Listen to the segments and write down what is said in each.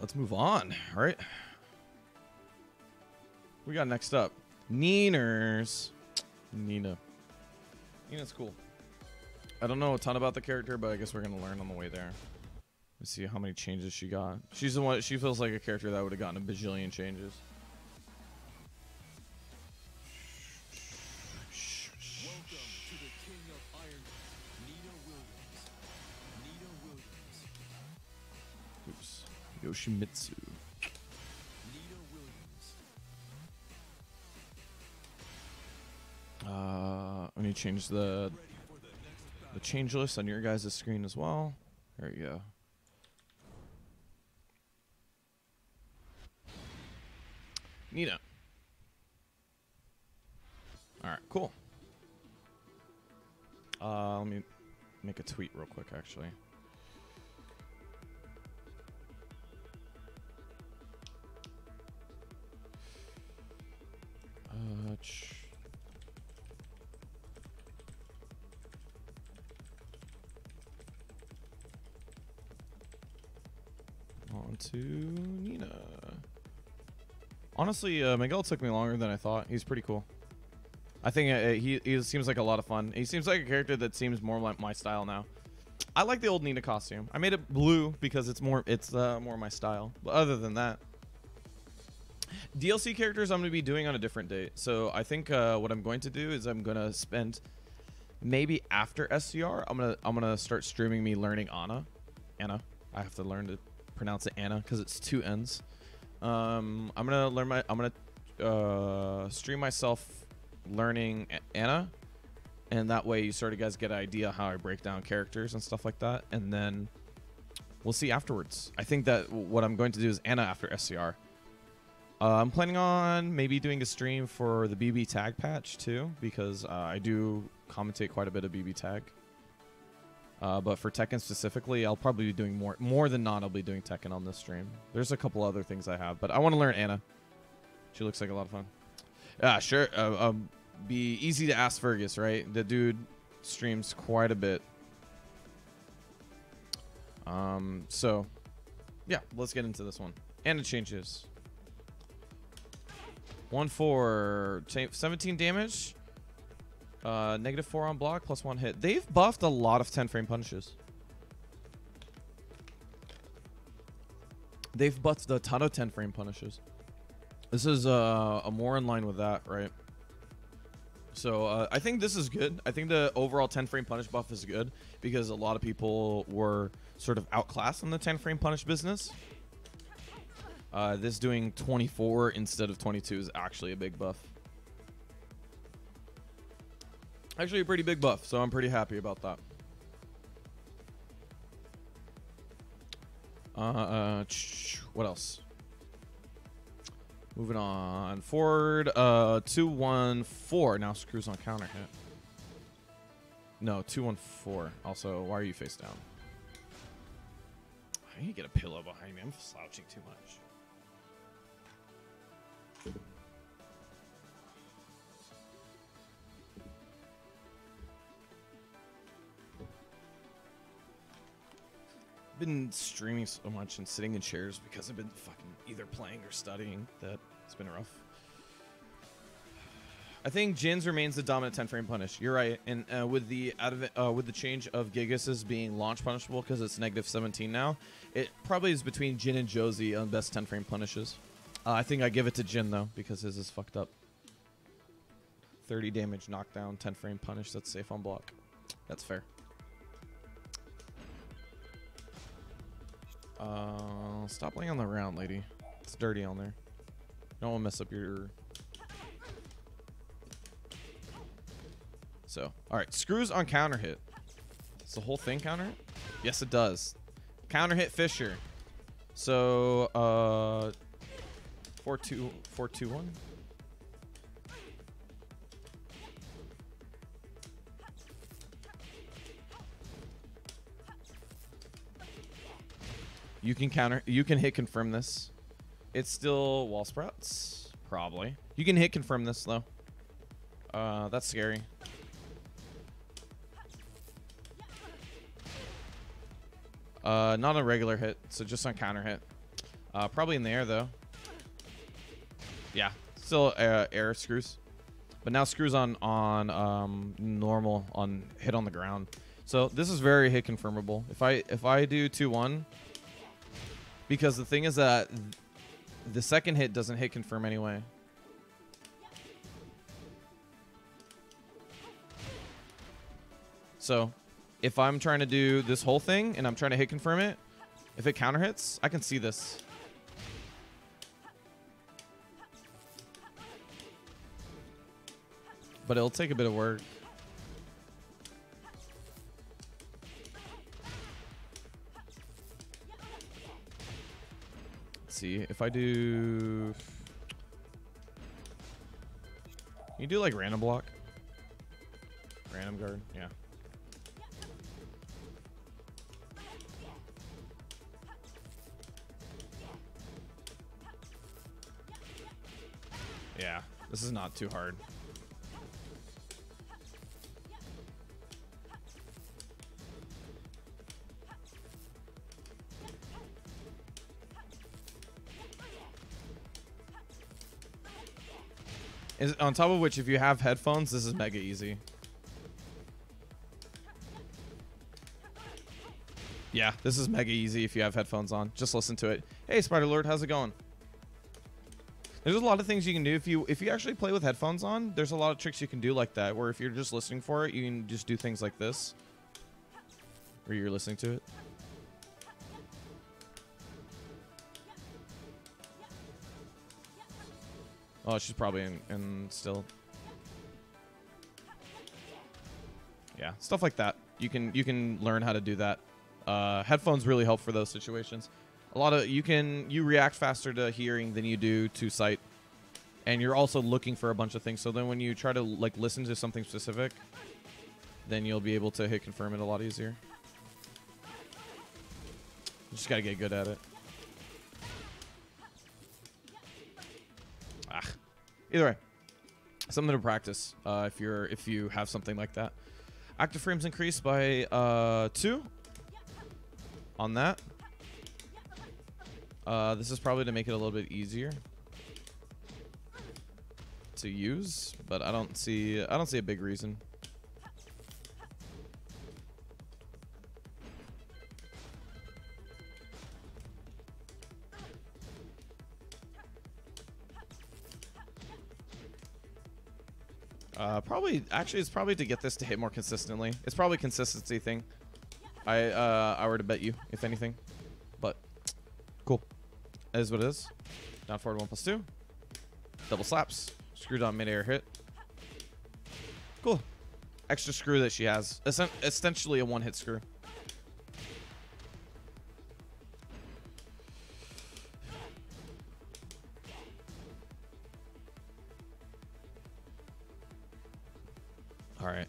let's move on. All right. We got next up Neeners. Nina. Nina's cool. I don't know a ton about the character, but I guess we're gonna learn on the way there. Let's see how many changes she got. She's the one. She feels like a character that would have gotten a bajillion changes. Williams. Uh, need to change the the change list on your guys' screen as well. There you go. Nina. All right, cool. Uh, let me make a tweet real quick, actually. Uh, ch- On to Nina. Honestly, uh, Miguel took me longer than I thought. He's pretty cool. I think uh, he, he seems like a lot of fun. He seems like a character that seems more like my style now. I like the old Nina costume. I made it blue because it's more it's uh, more my style. But other than that, DLC characters I'm going to be doing on a different date. So I think uh, what I'm going to do is I'm going to spend maybe after SCR, I'm gonna I'm gonna start streaming me learning Anna. Anna. I have to learn to pronounce it Anna because it's two N's. Um, I'm gonna learn my I'm gonna uh, stream myself learning Anna, and that way you sort of guys get an idea how I break down characters and stuff like that, and then we'll see afterwards. I think that what I'm going to do is Anna after SCR. Uh, I'm planning on maybe doing a stream for the BB tag patch too, because uh, I do commentate quite a bit of BB tag. Uh, but for Tekken specifically, I'll probably be doing more more than not. I'll be doing Tekken on this stream. There's a couple other things I have, but I want to learn Anna. She looks like a lot of fun. Yeah, sure. Uh, um, be easy to ask Fergus, right? The dude streams quite a bit. Um, so yeah, let's get into this one. Anna changes. One four, 17 damage. Uh, negative four on block, plus one hit. They've buffed a lot of 10 frame punishes. They've buffed a ton of 10 frame punishes. This is uh, a more in line with that, right? So uh, I think this is good. I think the overall 10 frame punish buff is good because a lot of people were sort of outclassed in the 10 frame punish business. Uh, this doing 24 instead of 22 is actually a big buff. Actually, a pretty big buff, so I'm pretty happy about that. Uh, uh what else? Moving on. Forward, uh, 214. Now screws on counter hit. No, 214. Also, why are you face down? I need to get a pillow behind me. I'm slouching too much. Been streaming so much and sitting in chairs because I've been fucking either playing or studying that it's been rough. I think Jins remains the dominant 10 frame punish. You're right, and uh, with the out of it, uh, with the change of Gigas's being launch punishable because it's negative 17 now, it probably is between Jin and Josie on best 10 frame punishes. Uh, I think I give it to Jin though because his is fucked up. 30 damage knockdown, 10 frame punish. That's safe on block. That's fair. Uh, stop laying on the ground, lady. It's dirty on there. Don't want to mess up your. So, all right, screws on counter hit. Does the whole thing counter hit? Yes, it does. Counter hit Fisher. So, uh, four two four two one. You can counter. You can hit confirm this. It's still wall sprouts, probably. You can hit confirm this though. Uh, that's scary. Uh, not a regular hit, so just on counter hit. Uh, probably in the air though. Yeah, still uh, air screws, but now screws on on um, normal on hit on the ground. So this is very hit confirmable. If I if I do two one, because the thing is that the second hit doesn't hit confirm anyway. So if I'm trying to do this whole thing and I'm trying to hit confirm it, if it counter hits, I can see this. But it'll take a bit of work. Let's see if I do. You do like random block, random guard, yeah. Yeah, this is not too hard. Is on top of which, if you have headphones, this is mega easy. Yeah, this is mega easy if you have headphones on. Just listen to it. Hey, Spider Lord, how's it going? There's a lot of things you can do if you if you actually play with headphones on. There's a lot of tricks you can do like that. Where if you're just listening for it, you can just do things like this, where you're listening to it. Oh, she's probably in, in still. Yeah, stuff like that. You can you can learn how to do that. Uh, headphones really help for those situations. A lot of you can you react faster to hearing than you do to sight, and you're also looking for a bunch of things. So then when you try to like listen to something specific, then you'll be able to hit confirm it a lot easier. You just gotta get good at it. Either way, something to practice uh, if you're if you have something like that. Active frames increased by uh, two on that. Uh, this is probably to make it a little bit easier to use, but I don't see I don't see a big reason. Uh, probably, actually, it's probably to get this to hit more consistently. It's probably a consistency thing. I, uh, I were to bet you, if anything. But, cool. That is what it is. Down forward, one plus two. Double slaps. Screwed on midair hit. Cool. Extra screw that she has. Essentially a one-hit screw.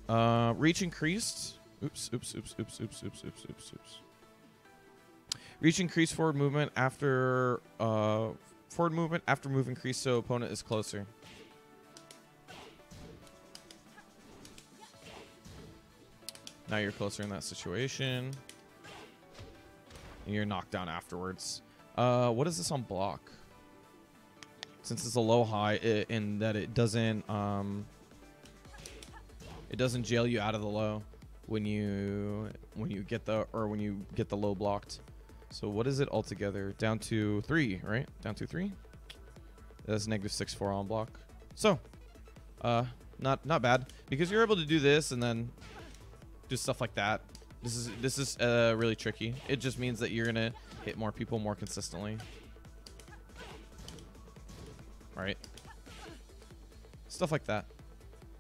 Uh, reach increased. Oops, oops, oops, oops, oops, oops, oops, oops, oops. Reach increased forward movement after uh, forward movement after move increase so opponent is closer. Now you're closer in that situation. And you're knocked down afterwards. Uh, what is this on block? Since it's a low high, it, in that it doesn't um, it doesn't jail you out of the low when you when you get the or when you get the low blocked. So what is it altogether? Down to three, right? Down to three. That's negative six four on block. So, uh, not not bad because you're able to do this and then do stuff like that. This is this is uh really tricky. It just means that you're gonna hit more people more consistently. Right. Stuff like that.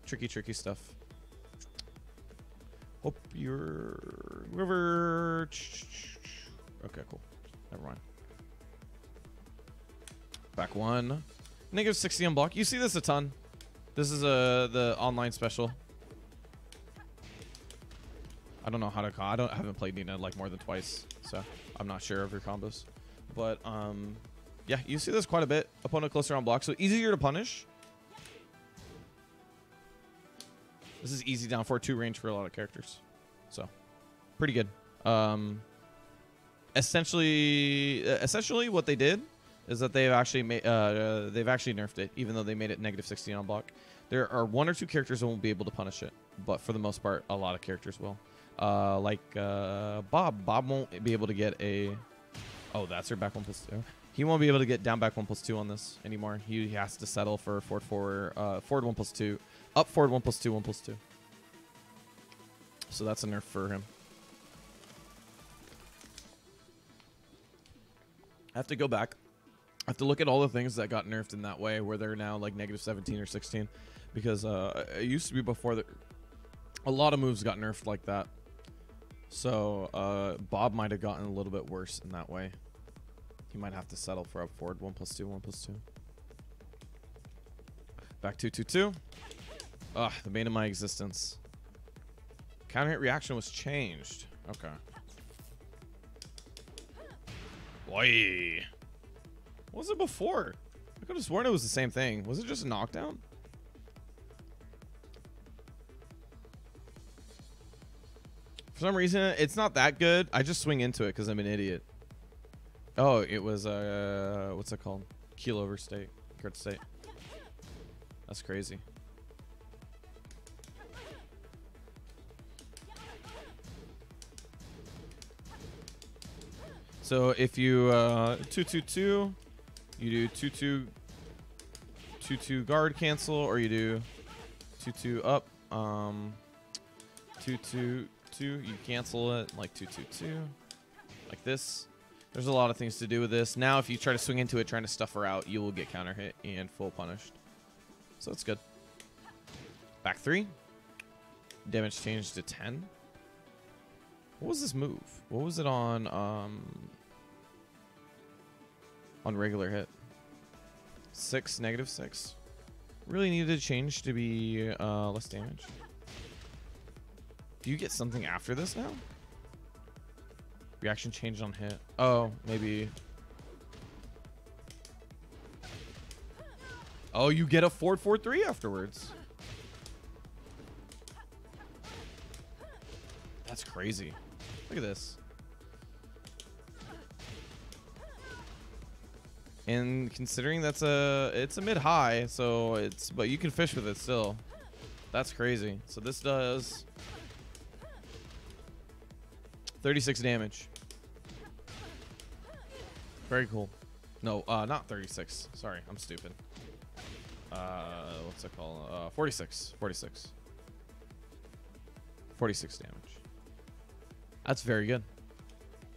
Tricky, tricky stuff. Hope you're river. Okay, cool. Never mind. Back one. Negative 60 on block. You see this a ton. This is a the online special. I don't know how to call. I don't I haven't played Nina like more than twice, so I'm not sure of your combos. But um, yeah, you see this quite a bit. Opponent closer on block, so easier to punish. This is easy down for two range for a lot of characters. So, pretty good. Um, essentially, uh, essentially what they did is that they've actually made uh, they've actually nerfed it, even though they made it negative 16 on block. There are one or two characters that won't be able to punish it, but for the most part, a lot of characters will. Uh, like uh, Bob. Bob won't be able to get a. Oh, that's her back one plus two. He won't be able to get down back one plus two on this anymore. He has to settle for forward forward uh, forward one plus two, up forward one plus two, one plus two. So that's a nerf for him. I have to go back. I have to look at all the things that got nerfed in that way, where they're now like negative 17 or 16, because uh, it used to be before that. A lot of moves got nerfed like that. So uh, Bob might have gotten a little bit worse in that way. He might have to settle for up forward one plus two, one plus two. Back two two two. Ugh, the bane of my existence. Counter hit reaction was changed. Okay. Boy. What was it before? I could have sworn it was the same thing. Was it just a knockdown? For some reason, it's not that good. I just swing into it because I'm an idiot. Oh, it was, uh, what's it called? Keel over state. Crit state. That's crazy. So if you uh, two two two, you do two two two two guard cancel, or you do two two up, um, two two two. You cancel it like two two two, like this. There's a lot of things to do with this. Now, if you try to swing into it, trying to stuff her out, you will get counter hit and full punished. So that's good. Back three. Damage changed to 10. What was this move? What was it on um on regular hit? Six, negative six. Really needed to change to be uh, less damage. Do you get something after this now? Reaction changed on hit. Oh, maybe. Oh, you get a 443 afterwards. That's crazy. Look at this. And considering that's a it's a mid high, so it's but you can fish with it still. That's crazy. So this does 36 damage. Very cool. No, uh not 36. Sorry, I'm stupid. Uh what's it called? Uh 46. 46. 46 damage. That's very good.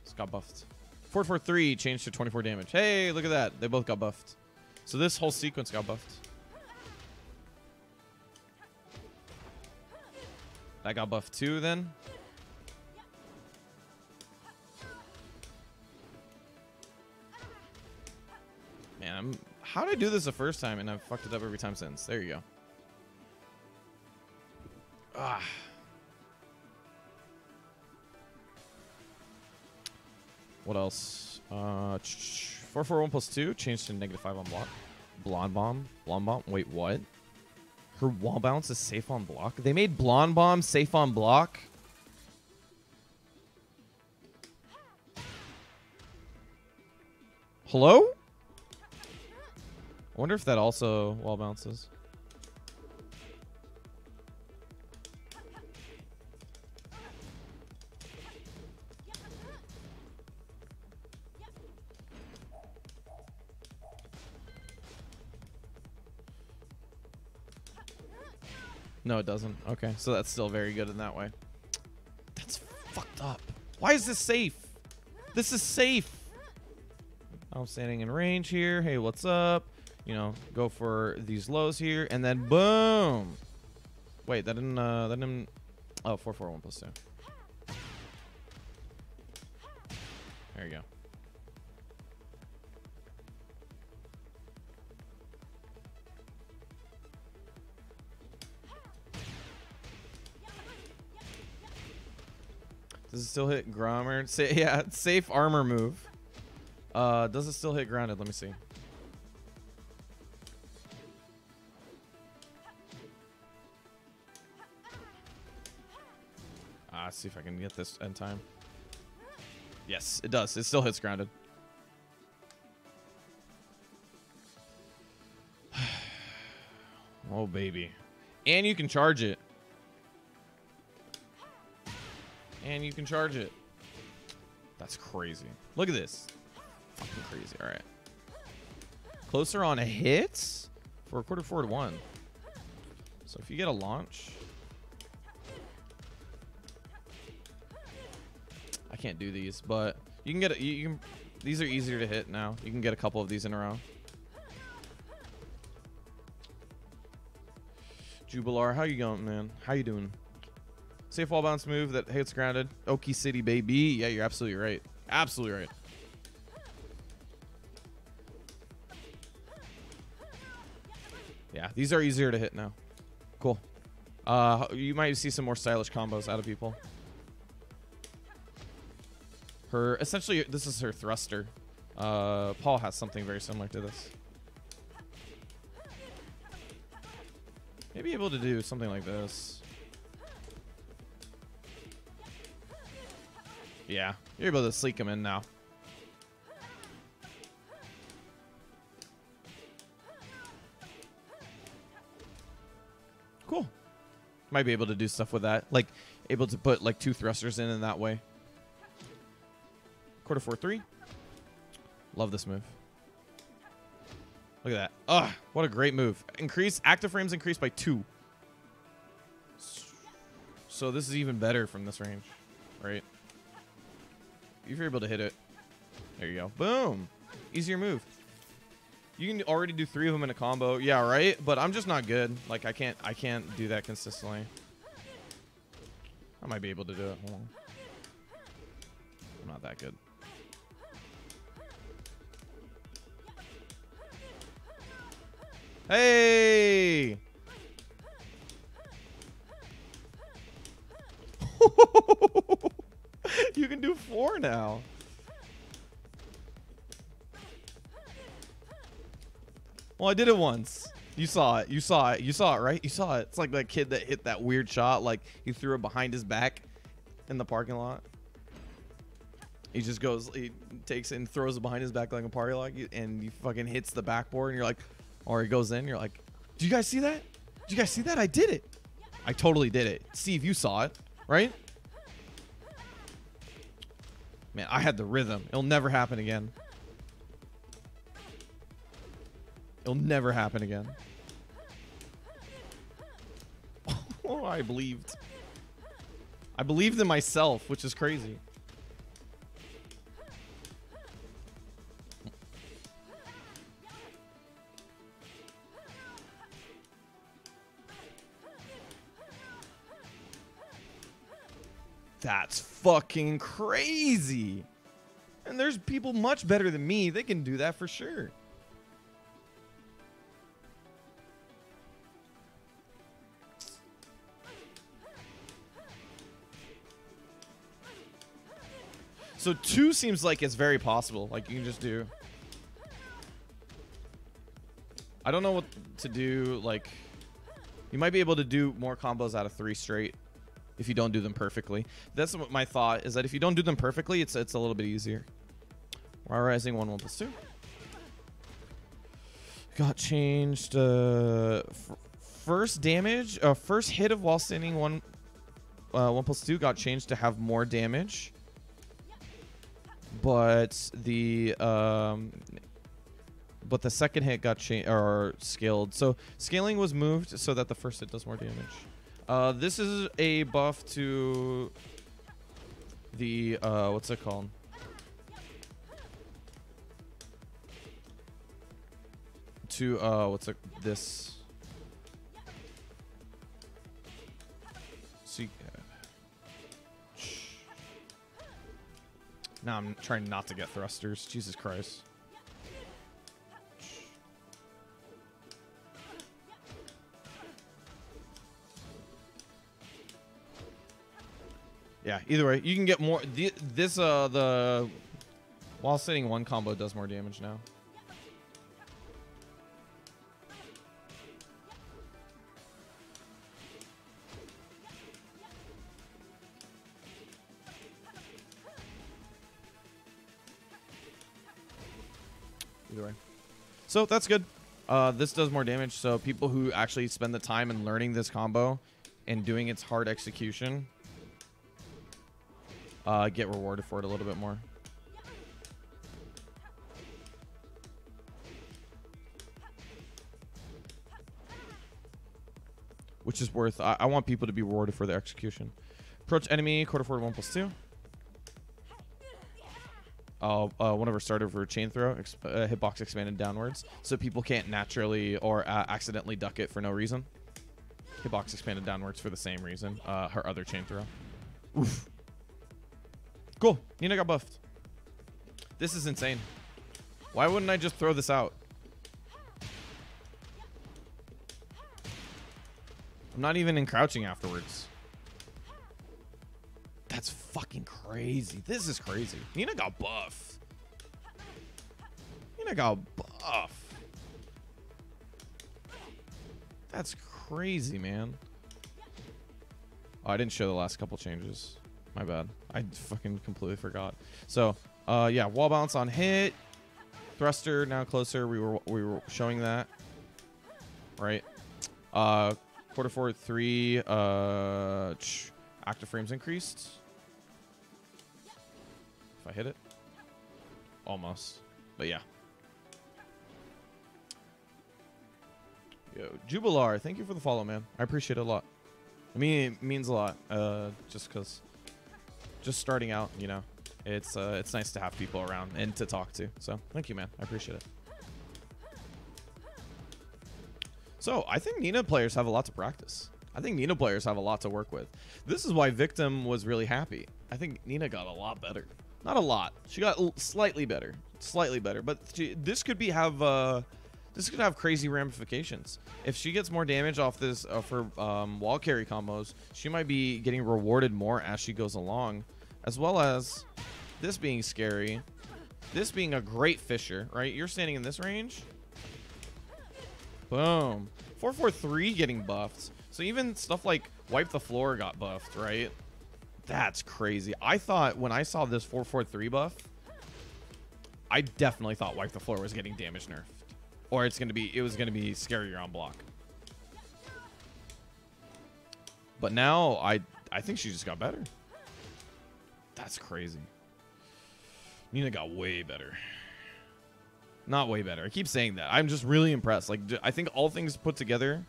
It's got buffed. 443 changed to 24 damage. Hey, look at that. They both got buffed. So this whole sequence got buffed. That got buffed too then. Man, I'm, how did I do this the first time and I've fucked it up every time since? There you go. What else? Uh, 441 plus 2 changed to negative 5 on block. Blonde Bomb. Blonde Bomb. Wait, what? Her wall bounce is safe on block? They made Blonde Bomb safe on block? Hello? I wonder if that also wall bounces. No, it doesn't. Okay, so that's still very good in that way. That's fucked up. Why is this safe? This is safe. I'm standing in range here. Hey, what's up? You know, go for these lows here, and then boom. Wait, that didn't. Uh, that didn't. Oh, four, four, one plus two. There you go. Does it still hit Grommer? Sa yeah, safe armor move. Uh, does it still hit grounded? Let me see. Ah, see if I can get this in time. Yes, it does. It still hits grounded. oh, baby. And you can charge it. And you can charge it. That's crazy. Look at this. Fucking crazy. All right. Closer on a hits for a quarter forward one. So if you get a launch. I can't do these, but you can get a, you, you can. These are easier to hit now. You can get a couple of these in a row. Jubilar, how you going, man? How you doing? Safe wall bounce move that hits grounded. Okie City, baby. Yeah, you're absolutely right. Absolutely right. Yeah, these are easier to hit now. Cool. Uh, you might see some more stylish combos out of people. Her essentially, this is her thruster. Uh, Paul has something very similar to this. Maybe able to do something like this. Yeah, you're able to sleek him in now. Cool. Might be able to do stuff with that. Like, able to put like two thrusters in in that way. Quarter four three. Love this move. Look at that. Ugh, what a great move. Increase active frames increased by two. So this is even better from this range, right? If you're able to hit it, there you go. Boom. Easier move. You can already do three of them in a combo. Yeah, right. But I'm just not good. Like I can't, I can't do that consistently. I might be able to do it. I'm not that good. Hey! can do four now. Well, I did it once. You saw it. You saw it. You saw it, right? You saw it. It's like that kid that hit that weird shot. Like he threw it behind his back in the parking lot. He just goes, he takes it and throws it behind his back like a party lot, and he fucking hits the backboard, and you're like, or he goes in, you're like, do you guys see that? Do you guys see that? I did it. I totally did it. Steve, you saw it, right? Man, I had the rhythm. It'll never happen again. It'll never happen again. oh, I believed. I believed in myself, which is crazy. That's fucking crazy. And there's people much better than me. They can do that for sure. So two seems like it's very possible. Like you can just do. I don't know what to do. Like, you might be able to do more combos out of three straight if you don't do them perfectly. That's what my thought is that if you don't do them perfectly, it's it's a little bit easier. Raw Rising 1 1 plus 2. Got changed. Uh, first damage, uh, first hit of while standing 1 uh, 1 plus 2 got changed to have more damage. But the um, but the second hit got changed or scaled. So scaling was moved so that the first hit does more damage. Uh, this is a buff to the uh, what's it called? To uh, what's it? This. See. Now I'm trying not to get thrusters. Jesus Christ. Yeah, either way, you can get more. This, uh, the while sitting one combo does more damage now. Either way. So that's good. Uh, this does more damage, so people who actually spend the time in learning this combo and doing its hard execution uh, get rewarded for it a little bit more. Which is worth. I, I want people to be rewarded for their execution. Approach enemy, quarter forward, one plus two. Uh, uh, one of our starter for chain throw, uh, hitbox expanded downwards, so people can't naturally or uh, accidentally duck it for no reason. Hitbox expanded downwards for the same reason. Uh, her other chain throw. Oof. Cool. Nina got buffed. This is insane. Why wouldn't I just throw this out? I'm not even in crouching afterwards. That's fucking crazy. This is crazy. Nina got buff. Nina got buff. That's crazy, man. Oh, I didn't show the last couple changes. My bad. I fucking completely forgot. So, uh, yeah, wall bounce on hit. Thruster now closer. We were we were showing that, right? Uh, quarter forward three. Uh, active frames increased. If I hit it, almost. But yeah. Yo, Jubilar, thank you for the follow, man. I appreciate it a lot. I mean, it means a lot. Uh, just because just starting out, you know, it's uh, it's nice to have people around and to talk to. So thank you, man. I appreciate it. So I think Nina players have a lot to practice. I think Nina players have a lot to work with. This is why Victim was really happy. I think Nina got a lot better. Not a lot. She got slightly better, slightly better. But she, this could be have uh, this could have crazy ramifications. If she gets more damage off this of her um, wall carry combos, she might be getting rewarded more as she goes along, as well as this being scary, this being a great fisher, right? You're standing in this range. Boom. 443 getting buffed. So even stuff like wipe the floor got buffed, right? That's crazy. I thought when I saw this 443 buff, I definitely thought wipe the floor was getting damage nerfed or it's gonna be it was gonna be scarier on block. But now I I think she just got better. That's crazy. Nina got way better. Not way better. I keep saying that. I'm just really impressed. Like I think all things put together,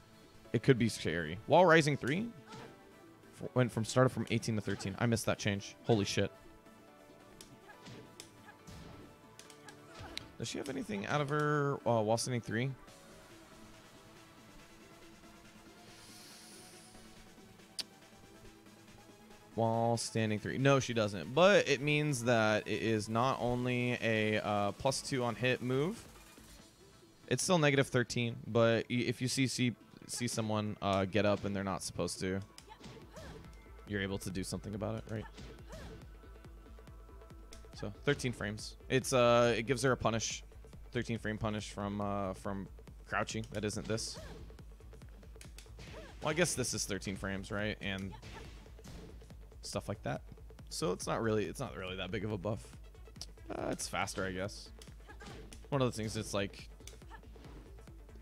it could be scary. Wall Rising 3 went from started from 18 to 13. I missed that change. Holy shit. Does she have anything out of her uh, while standing three? While standing three. No, she doesn't. But it means that it is not only a uh, plus two on hit move. It's still negative 13, but if you see see, see someone uh, get up and they're not supposed to, you're able to do something about it, right? So 13 frames. It's uh, it gives her a punish, 13 frame punish from uh, from crouching. That isn't this. Well, I guess this is 13 frames, right? And stuff like that. So it's not really it's not really that big of a buff. Uh, it's faster, I guess. One of the things it's like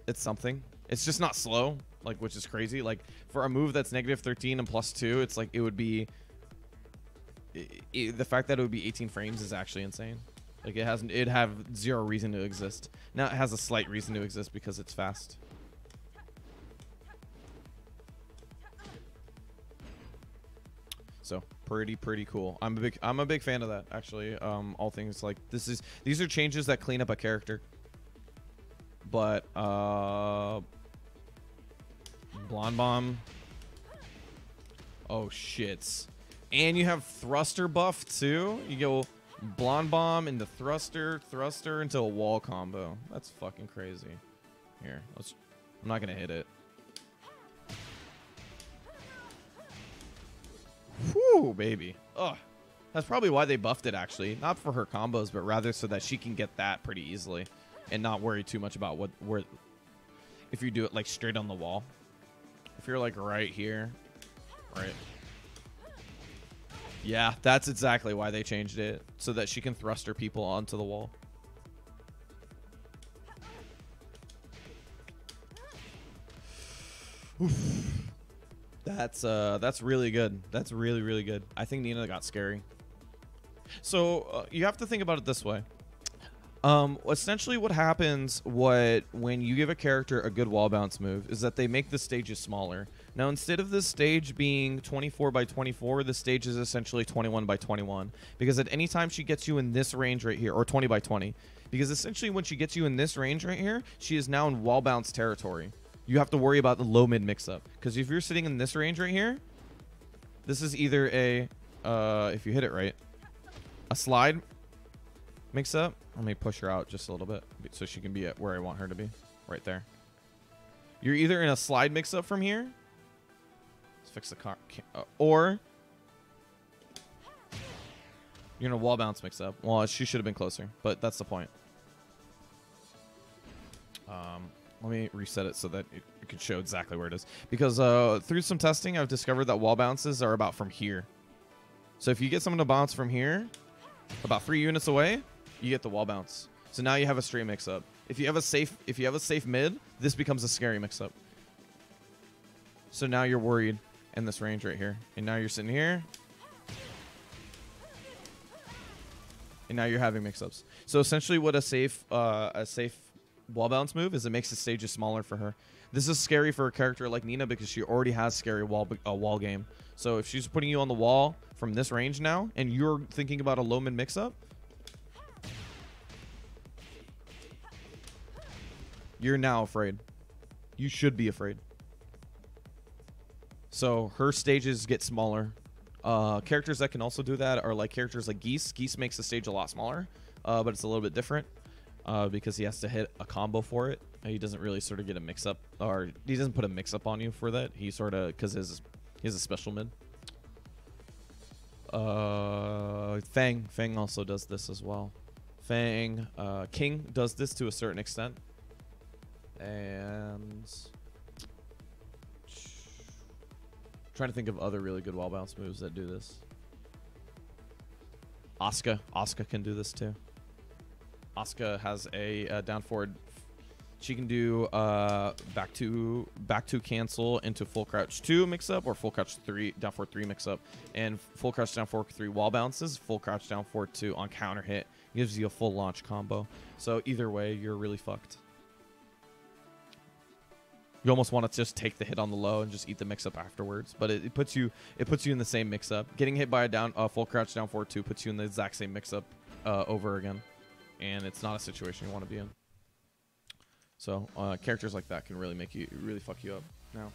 it's something. It's just not slow, like which is crazy. Like for a move that's negative 13 and plus two, it's like it would be it, the fact that it would be 18 frames is actually insane. Like it hasn't, it have zero reason to exist. Now it has a slight reason to exist because it's fast. So pretty, pretty cool. I'm a big, I'm a big fan of that actually. Um, all things like this is, these are changes that clean up a character. But uh, Blonde Bomb. Oh shits. And you have thruster buff too. You go blonde bomb into thruster, thruster into a wall combo. That's fucking crazy. Here, let's. I'm not gonna hit it. Whew, baby. Ugh. That's probably why they buffed it, actually. Not for her combos, but rather so that she can get that pretty easily. And not worry too much about what where if you do it like straight on the wall. If you're like right here, right yeah, that's exactly why they changed it. So that she can thrust her people onto the wall. That's uh that's really good. That's really really good. I think Nina got scary. So uh, you have to think about it this way. Um, essentially, what happens what when you give a character a good wall bounce move is that they make the stages smaller. Now, instead of this stage being 24 by 24, the stage is essentially 21 by 21 because at any time she gets you in this range right here, or 20 by 20, because essentially when she gets you in this range right here, she is now in wall bounce territory. You have to worry about the low mid mix up because if you're sitting in this range right here, this is either a uh, if you hit it right, a slide mix up. Let me push her out just a little bit so she can be at where I want her to be, right there. You're either in a slide mix up from here. Fix the car, uh, or you're in a wall bounce mix up. Well, she should have been closer, but that's the point. Um, let me reset it so that it, it can show exactly where it is. Because uh, through some testing, I've discovered that wall bounces are about from here. So if you get someone to bounce from here, about three units away, you get the wall bounce. So now you have a straight mix up. If you have a safe, if you have a safe mid, this becomes a scary mix up. So now you're worried in this range right here, and now you're sitting here, and now you're having mix ups. So essentially, what a safe, uh, a safe wall bounce move is it makes the stages smaller for her. This is scary for a character like Nina because she already has scary wall uh, wall game. So if she's putting you on the wall from this range now, and you're thinking about a low mid mix up, You're now afraid. You should be afraid. So her stages get smaller. Uh, characters that can also do that are like characters like Geese. Geese makes the stage a lot smaller, uh, but it's a little bit different uh, because he has to hit a combo for it. He doesn't really sort of get a mix up, or he doesn't put a mix up on you for that. He sort of because his he has a special mid. Uh, Feng Feng also does this as well. Feng uh, King does this to a certain extent. And trying to think of other really good wall bounce moves that do this. Asuka, Asuka can do this too. Asuka has a uh, down forward. She can do uh, back to back to cancel into full crouch two mix up or full crouch three down forward three mix up, and full crouch down forward three wall bounces. Full crouch down forward two on counter hit gives you a full launch combo. So either way, you're really fucked. You almost want to just take the hit on the low and just eat the mix up afterwards, but it, it puts you it puts you in the same mix up. Getting hit by a down uh, full crouch down four two puts you in the exact same mix up uh, over again, and it's not a situation you want to be in. So uh, characters like that can really make you really fuck you up now.